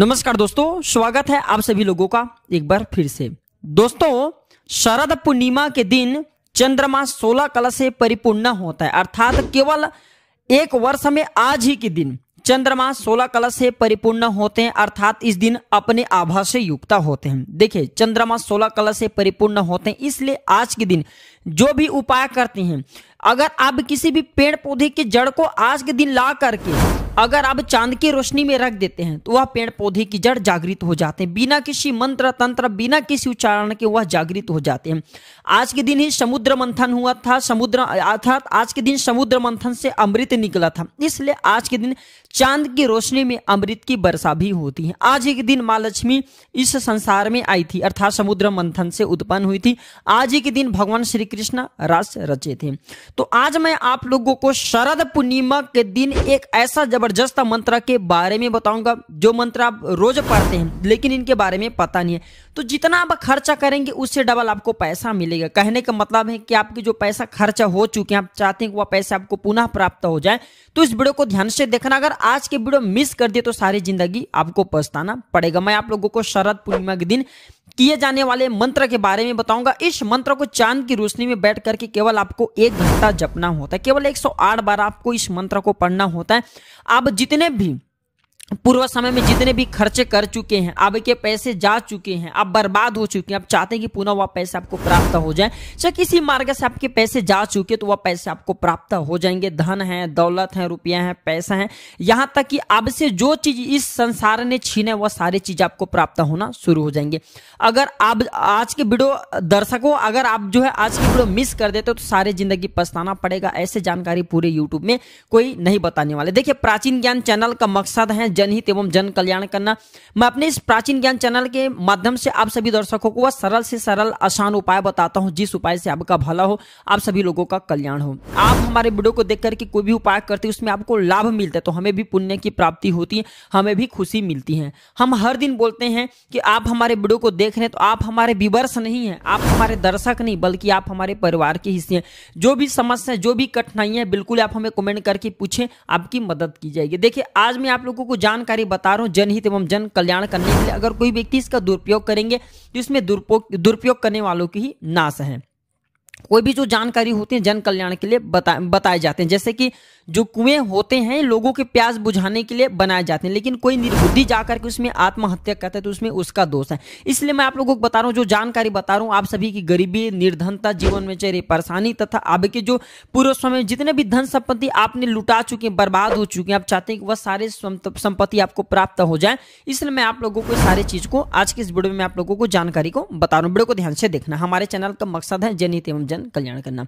नमस्कार दोस्तों, स्वागत है आप सभी लोगों का एक बार फिर से। दोस्तों, शरद पूर्णिमा के दिन चंद्रमा 16 कला से परिपूर्ण होता है, अर्थात केवल एक वर्ष में आज ही के दिन चंद्रमा 16 कलश से परिपूर्ण होते हैं, अर्थात इस दिन अपने आभा से युक्ता होते हैं। देखिए, चंद्रमा 16 कलश से परिपूर्ण होते हैं, इसलिए आज के दिन जो भी उपाय करते हैं, अगर आप किसी भी पेड़ पौधे की जड़ को आज के दिन ला करके अगर आप चाँद की रोशनी में रख देते हैं तो वह पेड़ पौधे की जड़ जागृत हो जाते हैं। बिना किसी मंत्र, तंत्र, बिना किसी उच्चारण के वह जागृत हो जाते हैं। आज के दिन ही समुद्र मंथन हुआ था, समुद्र, अर्थात आज के दिन समुद्र मंथन से अमृत निकला था। इसलिए आज के दिन चाँद की रोशनी में अमृत की वर्षा भी होती है। आज ही के दिन माँ लक्ष्मी इस संसार में आई थी, अर्थात समुद्र मंथन से उत्पन्न हुई थी। आज ही के दिन भगवान श्री कृष्ण रास रचे थे। तो आज मैं आप लोगों को शरद पूर्णिमा के दिन एक ऐसा ज़बरदस्त मंत्र के बारे में बताऊँगा, जो मंत्र आप रोज पढ़ते हैं, लेकिन इनके बारे में पता नहीं है। तो जितना आप खर्चा करेंगे, उससे डबल आपको पैसा मिलेगा। कहने का मतलब है कि आपके जो पैसा खर्चा हो चुके हैं, आप चाहते हैं कि वह पैसा आपको पुनः प्राप्त हो जाए तो इस वीडियो को ध्यान से देखना। अगर आज के वीडियो मिस कर दिए तो सारी ज़िंदगी आपको पछताना पड़ेगा। मैं आप लोगों को शरद पूर्णिमा के दिन किए जाने वाले मंत्र के बारे में बताऊँगा। इस मंत्र को चाँद की रोशनी में बैठ करके केवल आपको एक घंटा जपना होता है। केवल 108 बार आपको इस मंत्र को पढ़ना होता है। आप जितने भी पूर्व समय में जितने भी खर्चे कर चुके हैं, अब के पैसे जा चुके हैं आप बर्बाद हो चुके हैं आप चाहते हैं कि पुनः वह पैसे आपको प्राप्त हो जाए। चाहे किसी मार्ग से आपके पैसे जा चुके तो वह पैसे आपको प्राप्त हो जाएँगे। धन है, दौलत है, रुपया है, पैसा है। यहाँ तक कि अब से जो चीज़ इस संसार ने छीने, वह सारी चीज़ आपको प्राप्त होना शुरू हो जाएँगे। अगर आप, आज के वीडियो दर्शकों, अगर आप जो है आज की वीडियो मिस कर देते हो तो सारी ज़िंदगी पछताना पड़ेगा। ऐसे जानकारी पूरे यूट्यूब में कोई नहीं बताने वाले। देखिए, प्राचीन ज्ञान चैनल का मकसद है जनहित एवं जन कल्याण करना। मैं अपने इस प्राचीन ज्ञान चैनल के माध्यम से आप सभी दर्शकों को वह सरल से सरल, आसान उपाय बताता हूँ, जिस उपाय से आपका भला हो, आप सभी लोगों का कल्याण हो। आप हमारे वीडियो को देख करके कोई भी उपाय करते हैं, उसमें आपको लाभ मिलता है तो हमें भी पुण्य की प्राप्ति होती है, हमें भी खुशी मिलती है। हम हर दिन बोलते हैं कि आप हमारे वीडियो को देख रहे हैं तो आप हमारे विवर्ष नहीं है, आप हमारे दर्शक नहीं, बल्कि आप हमारे परिवार के हिस्से हैं। जो भी समस्या, जो भी कठिनाइयाँ बिल्कुल आप हमें कमेंट करके पूछें, आपकी मदद की जाएगी। देखिए, आज मैं आप लोगों को जानकारी बता रहा हूँ जनहित एवं जन कल्याण करने के लिए अगर कोई व्यक्ति इसका दुरुपयोग करेंगे तो इसमें दुरुपयोग करने वालों की ही नाश है। कोई भी जो जानकारी होती है जन कल्याण के लिए बता, बताए जाते हैं। जैसे कि जो कुएँ होते हैं, लोगों के प्यास बुझाने के लिए बनाए जाते हैं, लेकिन कोई निर्बुद्धि जाकर के उसमें आत्महत्या करता है तो उसमें उसका दोष है। इसलिए मैं आप लोगों को बता रहा हूँ, जो जानकारी बता रहा हूँ, आप सभी की गरीबी, निर्धनता, जीवन में चेहरे परेशानी तथा अब के जो पूर्व समय जितने भी धन संपत्ति आपने लुटा चुके हैं, बर्बाद हो चुके हैं, आप चाहते हैं कि वह सारे संपत्ति आपको प्राप्त हो जाए, इसलिए मैं आप लोगों को सारी चीज़ को आज के इस वीडियो में आप लोगों को जानकारी को बता रहा हूँ। वीडियो को ध्यान से देखना। हमारे चैनल का मकसद है जनहित एवं जन कल्याण करना।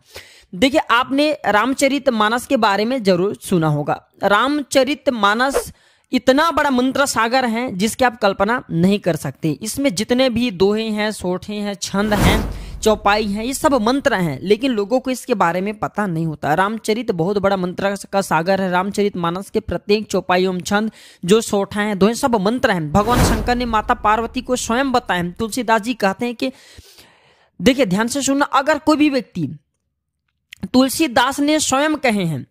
देखिए, आपने रामचरित मानस के बारे में ज़रूर सुना होगा। रामचरित मानस इतना बड़ा मंत्र सागर है जिसकी आप कल्पना नहीं कर सकते। इसमें जितने भी दोहे हैं, सोठे हैं, छंद हैं, चौपाई हैं, ये सब मंत्र हैं, लेकिन लोगों को इसके बारे में पता नहीं होता। रामचरित बहुत बड़ा मंत्र का सागर है। रामचरित मानस के प्रत्येक चौपाई एवं छंद, जो सोठा है, दोहे सब मंत्र हैं। भगवान शंकर ने माता पार्वती को स्वयं बताया तुलसीदास जी कहते हैं कि देखिए ध्यान से सुनना अगर कोई भी व्यक्ति तुलसीदास ने स्वयं कहे हैं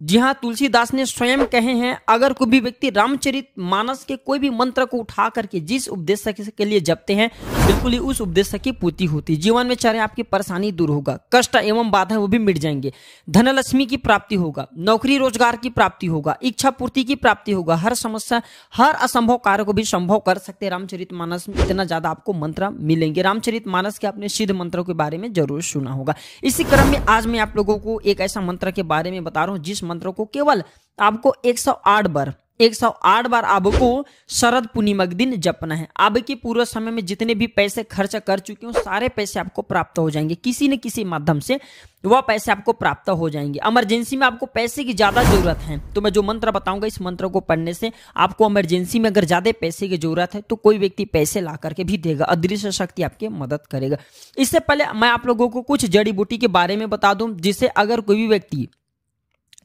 जी हाँ तुलसीदास ने स्वयं कहे हैं, अगर कोई भी व्यक्ति रामचरित मानस के कोई भी मंत्र को उठा करके जिस उपदेश के लिए जपते हैं, बिल्कुल ही उस उपदेश की पूर्ति होती जीवन में चाहे आपकी परेशानी दूर होगा, कष्ट एवं बाधा वो भी मिट जाएँगे। धनलक्ष्मी की प्राप्ति होगा, नौकरी रोज़गार की प्राप्ति होगा, इच्छा पूर्ति की प्राप्ति होगा, हर समस्या, हर असंभव कार्य को भी संभव कर सकते रामचरित मानस में इतना ज़्यादा आपको मंत्र मिलेंगे। रामचरित मानस के अपने सिद्ध मंत्रों के बारे में ज़रूर सुना होगा। इसी क्रम में आज मैं आप लोगों को एक ऐसा मंत्र के बारे में बता रहा हूँ, जिस मंत्रों को केवल आपको 108 बार 108 बार आपको शरद पूर्णिमा के दिन जपना है। आपके पूर्व समय में जितने भी पैसे खर्च कर चुके हो, सारे पैसे आपको प्राप्त हो जाएँगे। किसी न किसी माध्यम से वह पैसे आपको प्राप्त हो जाएँगे। इमरजेंसी में आपको पैसे की ज़्यादा ज़रूरत है। तो मैं जो मंत्र बताऊँगा, इस मंत्र को पढ़ने से आपको इमरजेंसी में अगर ज़्यादा पैसे की ज़रूरत है तो कोई व्यक्ति पैसे ला करके भी देगा। अदृश्य शक्ति आपकी मदद करेगा। इससे पहले मैं आप लोगों को कुछ जड़ी बूटी के बारे में बता दूँ जिससे अगर कोई भी व्यक्ति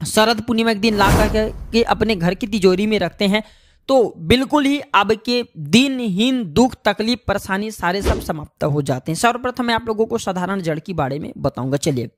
शरद पूर्णिमा के दिन ला कर के अपने घर की तिजोरी में रखते हैं तो बिल्कुल ही आपके दिनहीन दुख, तकलीफ़, परेशानी सारे सब समाप्त हो जाते हैं। सर्वप्रथम मैं आप लोगों को साधारण जड़ के बारे में बताऊँगा। चलिए।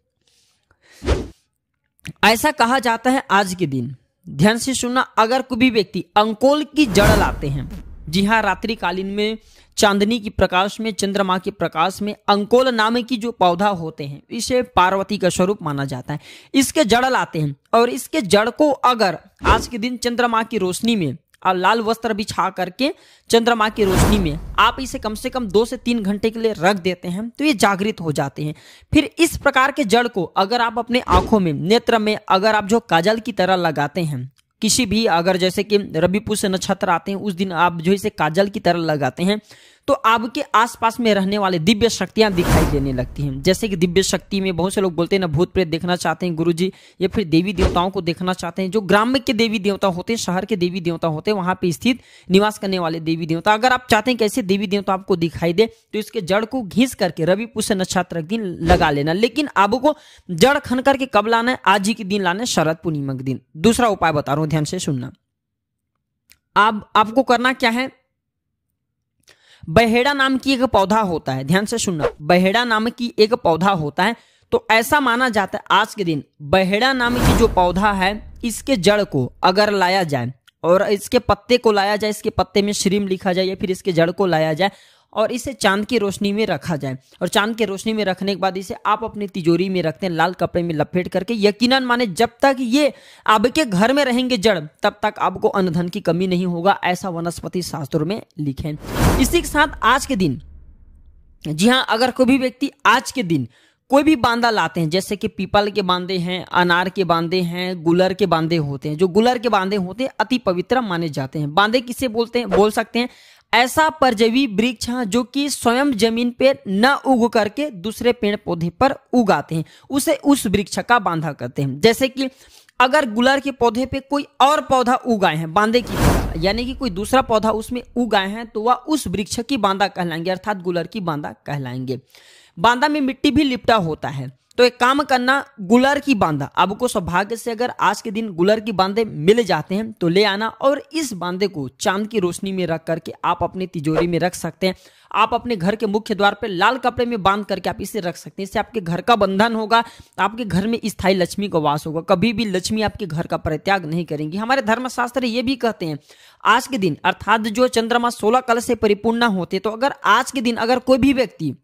ऐसा कहा जाता है आज के दिन। ध्यान से सुनना, अगर कोई भी व्यक्ति अंकोल की जड़ लाते हैं जी हाँ रात्रि कालीन में चांदनी की प्रकाश में, चंद्रमा के प्रकाश में अंकोल नाम की जो पौधा होते हैं, इसे पार्वती का स्वरूप माना जाता है। इसके जड़ लाते हैं और इसके जड़ को अगर आज के दिन चंद्रमा की रोशनी में और लाल वस्त्र बिछा करके चंद्रमा की रोशनी में आप इसे कम से कम दो से तीन घंटे के लिए रख देते हैं तो ये जागृत हो जाते हैं। फिर इस प्रकार के जड़ को अगर आप अपने आँखों में, नेत्र में अगर आप जो काजल की तरह लगाते हैं किसी भी, अगर जैसे कि रबी पुष्य नक्षत्र आते हैं, उस दिन आप जो इसे काजल की तरह लगाते हैं। तो आपके आसपास में रहने वाले दिव्य शक्तियाँ दिखाई देने लगती हैं। जैसे कि दिव्य शक्ति में बहुत से लोग बोलते हैं, ना भूत प्रेत देखना चाहते हैं गुरुजी, या फिर देवी देवताओं को देखना चाहते हैं। जो ग्राम के देवी देवता होते हैं, शहर के देवी देवता होते हैं, वहाँ पर स्थित निवास करने वाले देवी देवता। अगर आप चाहते हैं कैसे देवी देवता आपको दिखाई दे तो इसके जड़ को घीस करके रवि पुष्य नक्षत्र दिन लगा लेना। लेकिन आपको जड़ खन करके कब लाना है? आज ही के दिन लाना है, शरद पूर्णिमा के दिन। दूसरा उपाय बता रहा हूँ, ध्यान से सुनना। आप आपको करना क्या है? बहेड़ा नाम की एक पौधा होता है, ध्यान से सुनना, बहेड़ा नाम की एक पौधा होता है तो ऐसा माना जाता है आज के दिन, बहेड़ा नाम की जो पौधा है, इसके जड़ को अगर लाया जाए और इसके पत्ते को लाया जाए, इसके पत्ते में श्रीम लिखा जाए या फिर इसके जड़ को लाया जाए और इसे चाँद की रोशनी में रखा जाए। और चाँद की रोशनी में रखने के बाद इसे आप अपनी तिजोरी में रखते हैं, लाल कपड़े में लपेट करके। यकीनन माने, जब तक ये आपके घर में रहेंगे जड़, तब तक आपको अन्न की कमी नहीं होगा, ऐसा वनस्पति शास्त्रों में लिखे इसी के साथ आज के दिन, जी हाँ अगर कोई भी व्यक्ति आज के दिन कोई भी बांदा लाते हैं, जैसे कि पीपल के बांधे हैं, अनार के बांधे हैं, गुलर के बांधे होते हैं, जो गुलर के बांधे होते हैं, अति पवित्र माने जाते हैं। बांधे किसे बोलते हैं? बोल सकते हैं ऐसा परजीवी वृक्ष जो कि स्वयं ज़मीन पे न उग करके दूसरे पेड़ पौधे पर उगाते हैं। उसे उस वृक्ष का बांधा करते हैं। जैसे कि अगर गुलर के पौधे पे कोई और पौधा उगाए हैं, बांधे की यानी कि कोई दूसरा पौधा उसमें उगाए हैं तो वह उस वृक्ष की बांधा कहलाएँगे, अर्थात गुलर की बांधा कहलाएँगे। बांधा में मिट्टी भी लिपटा होता है। तो एक काम करना, गुलर की बांधा आपको सौभाग्य से अगर आज के दिन गुलर की बांधे मिल जाते हैं तो ले आना और इस बांधे को चाँद की रोशनी में रख करके आप अपनी तिजोरी में रख सकते हैं। आप अपने घर के मुख्य द्वार पर लाल कपड़े में बाँध करके आप इसे रख सकते हैं। इससे आपके घर का बंधन होगा, आपके घर में स्थायी लक्ष्मी का वास होगा। कभी भी लक्ष्मी आपके घर का परित्याग नहीं करेंगी। हमारे धर्मशास्त्र ये भी कहते हैं, आज के दिन, अर्थात जो चंद्रमा सोलह कल से परिपूर्ण होते तो अगर आज के दिन अगर कोई भी व्यक्ति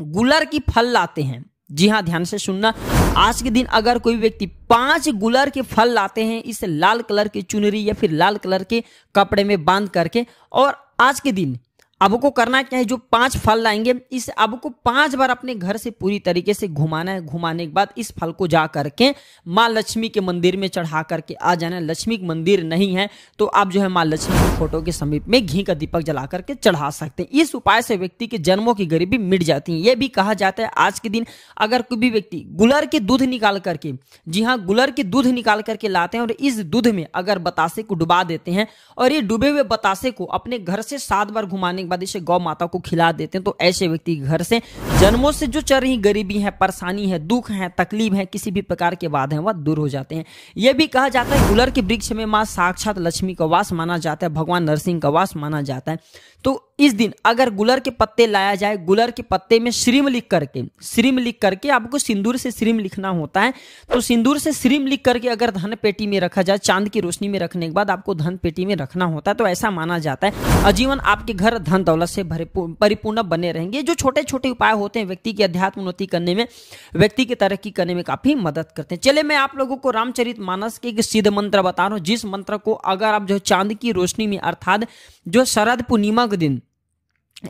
गुलर की फल लाते हैं। जी हाँ ध्यान से सुनना। आज के दिन अगर कोई व्यक्ति पाँच गुलर के फल लाते हैं, इस लाल कलर की चुनरी या फिर लाल कलर के कपड़े में बाँध करके, और आज के दिन आपको करना क्या है जो पाँच फल लाएँगे, इस अब को पाँच बार अपने घर से पूरी तरीके से घुमाना है। घुमाने के बाद इस फल को जा करके माँ लक्ष्मी के मंदिर में चढ़ा करके आ जाना है। लक्ष्मी मंदिर नहीं है तो आप जो है माँ लक्ष्मी की फ़ोटो के समीप में घी का दीपक जला करके चढ़ा सकते हैं। इस उपाय से व्यक्ति के जन्मों की गरीबी मिट जाती है। यह भी कहा जाता है, आज के दिन अगर कोई भी व्यक्ति गुलर के दूध निकाल करके, जी हाँ गुलर के दूध निकाल करके लाते हैं और इस दूध में अगर बतासे को डुबा देते हैं और ये डूबे हुए बतासे को अपने घर से सात बार घुमाने बाद इसे गौ माता को खिला देते हैं तो ऐसे व्यक्ति घर से जन्मों से जो चल रही गरीबी है, परेशानी है, दुख है, तकलीफ़ है, किसी भी प्रकार के बाद है, वह दूर हो जाते हैं। यह भी कहा जाता है गुलर के वृक्ष में माँ साक्षात लक्ष्मी का वास माना जाता है, भगवान नरसिंह का वास माना जाता है। तो इस दिन अगर गुलर के पत्ते लाया जाए, गुलर के पत्ते में श्रीम लिख करके, श्रीम लिख करके आपको सिंदूर से श्रीम लिखना होता है। तो सिंदूर से श्रीम लिख करके अगर धन पेटी में रखा जाए, चाँद की रोशनी में रखने के बाद आपको धन पेटी में रखना होता है तो ऐसा माना जाता है। आजीवन आपके घर धन दौलत से परिपूर्ण बने रहेंगे, जो छोटे छोटे उपाय होते हैं व्यक्ति की अध्यात्म उन्नति करने में, व्यक्ति की तरक्की करने में काफ़ी मदद करते हैं। चले मैं आप लोगों को रामचरित मानस के एक सिद्ध मंत्र बता रहा हूँ, जिस मंत्र को अगर आप जो चाँद की रोशनी में, अर्थात जो शरद पूर्णिमा के दिन।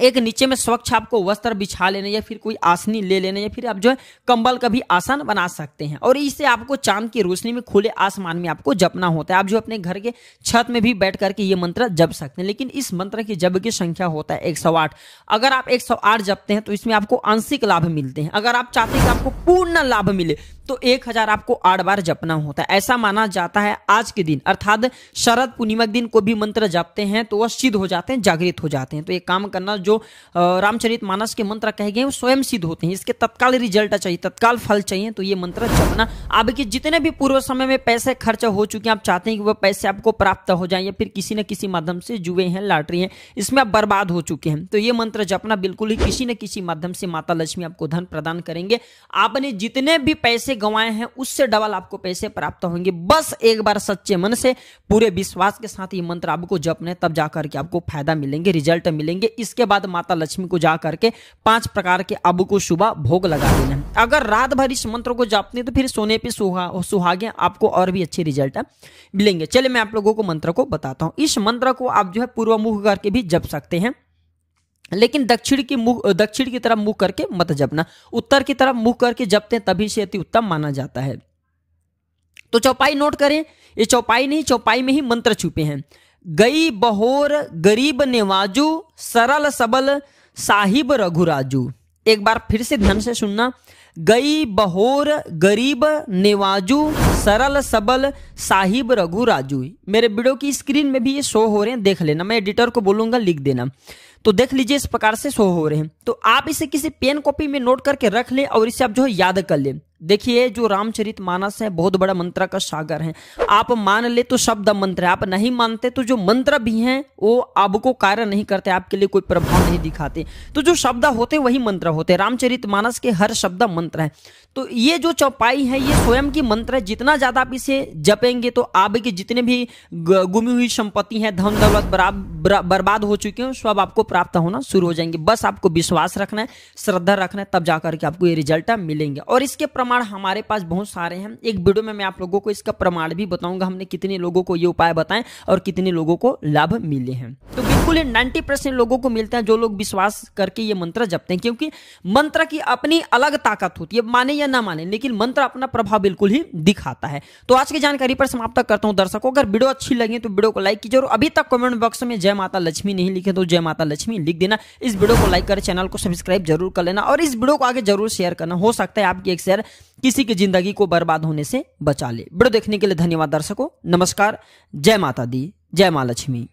एक नीचे में स्वच्छ आपको वस्त्र बिछा लेने या फिर कोई आसनी ले लेने या फिर आप जो है कंबल का भी आसन बना सकते हैं। और इससे आपको चाँद की रोशनी में खुले आसमान में आपको जपना होता है। आप जो अपने घर के छत में भी बैठ करके ये मंत्र जप सकते हैं। लेकिन इस मंत्र की जब की संख्या होता है एक सौ आठ। अगर आप एक सौ आठ जपते हैं तो इसमें आपको आंशिक लाभ मिलते हैं। अगर आप चाहते हैं कि आपको पूर्ण लाभ मिले तो एक हज़ार आपको आठ बार जपना होता है। ऐसा माना जाता है आज के दिन। अर्थात शरद पूर्णिमा के दिन को भी मंत्र जपते हैं तो वह सिद्ध हो जाते हैं, जागृत हो जाते हैं। तो एक काम करना, जो रामचरित मानस के मंत्र कहे गए वो स्वयं सिद्ध होते हैं। इसके तत्काल रिज़ल्ट चाहिए, तत्काल फल चाहिए तो ये मंत्र जपना। आपके जितने भी पूर्व समय में पैसे खर्च हो चुके हैं, आप चाहते हैं कि वह पैसे आपको प्राप्त हो जाए, या फिर किसी न किसी माध्यम से जुए हैं, लाटरी हैं, इसमें आप बर्बाद हो चुके हैं। तो ये मंत्र जपना बिल्कुल ही किसी न किसी माध्यम से माता लक्ष्मी आपको धन प्रदान करेंगे। आपने जितने भी पैसे गंवाए हैं, उससे डबल आपको पैसे प्राप्त होंगे। बस एक बार सच्चे मन से, पूरे विश्वास के साथ ये मंत्र आपको जपने, तब जाकर के आपको फ़ायदा मिलेंगे रिज़ल्ट मिलेंगे। इसके बाद माता लक्ष्मी को जा करके पाँच प्रकार के अब को सुबह भोग लगा देना है। अगर रात भर इस मंत्र को जपते तो फिर सोने पर सुहा, सुहागे आपको और भी अच्छे रिज़ल्ट मिलेंगे। चलिए मैं आप लोगों को मंत्र को बताता हूँ। इस मंत्र को आप जो है पूर्व मुख करके भी जप सकते हैं। लेकिन दक्षिण की मुख दक्षिण की तरफ़ मुख करके मत जपना। उत्तर की तरफ़ मुख करके जपते तभी से अति उत्तम माना जाता है। तो चौपाई नोट करें, ये चौपाई नहीं, चौपाई में ही मंत्र छुपे हैं। गई बहोर गरीब नेवाजू, सरल सबल साहिब रघुराजू। एक बार फिर से ध्यान से सुनना। गई बहोर गरीब नेवाजू, सरल सबल साहिब रघु राजू मेरे वीडियो की स्क्रीन में भी ये शो हो रहे हैं, देख लेना। मैं एडिटर को बोलूँगा, लिख देना। तो देख लीजिए इस प्रकार से शो हो रहे हैं। तो आप इसे किसी पेन कॉपी में नोट करके रख लें और इसे आप जो है याद कर ले। देखिए, जो रामचरित मानस है, बहुत बड़ा मंत्र का सागर है। आप मान ले तो शब्द मंत्र है। आप नहीं मानते तो जो मंत्र भी हैं, वो आपको कार्य नहीं करते, आपके लिए कोई प्रभाव नहीं दिखाते। तो जो शब्द होते, वही मंत्र होते। रामचरित मानस के हर शब्द मंत्र है। तो ये जो चौपाई है, ये स्वयं की मंत्र है। जितना ज़्यादा आप इसे जपेंगे तो आपके जितने भी गुमी हुई संपत्ति है, धन दौलत बर्बाद हो चुके हैं, सब आपको प्राप्त होना शुरू हो जाएँगे। बस आपको विश्वास रखना है, श्रद्धा रखना है, तब जाकर के आपको ये रिज़ल्ट मिलेंगे। और इसके प्रमाण हमारे पास बहुत सारे हैं। एक वीडियो में मैं आप लोगों को इसका प्रमाण भी बताऊँगा, हमने कितने लोगों को ये उपाय बताएँ और कितने लोगों को लाभ मिले हैं। तो बिल्कुल ये नाइन्टी परसेंट लोगों को मिलता है जो लोग विश्वास करके ये मंत्र जपते हैं, क्योंकि मंत्र की अपनी अलग ताकत होती है, माने या ना माने, लेकिन मंत्र अपना प्रभाव बिल्कुल ही दिखाता है। तो आज की जानकारी पर समाप्त करता हूँ दर्शकों, अगर वीडियो अच्छी लगे तो वीडियो को लाइक कीजिए और अभी तक कमेंट बॉक्स में जय माता लक्ष्मी नहीं लिखे तो जय माता लक्ष्मी लिख देना। इस वीडियो को लाइक कर, चैनल को सब्सक्राइब ज़रूर कर लेना और इस वीडियो को आगे ज़रूर शेयर करना। हो सकता है आपकी एक शेयर किसी की ज़िंदगी को बर्बाद होने से बचा ले। वीडियो देखने के लिए धन्यवाद दर्शकों। नमस्कार। जय माता दी। जय माँ लक्ष्मी।